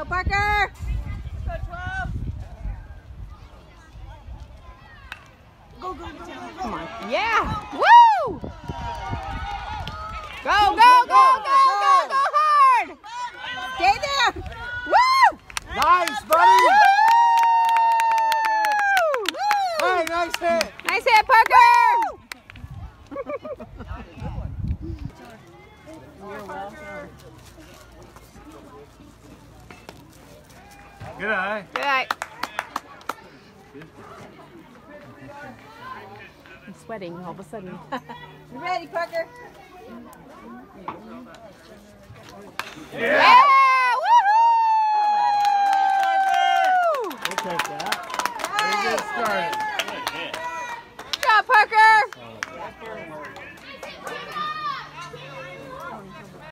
Go, Parker! Come on. Yeah! Woo! Go, go, go, go, go, go hard! Stay there! Woo! Nice, buddy. Woo! Hey, nice hit. Nice hit, Parker! Good night. Good night. I'm sweating all of a sudden. you ready, Parker? Yeah! yeah! Woohoo! We'll take that. Nice. Very good start.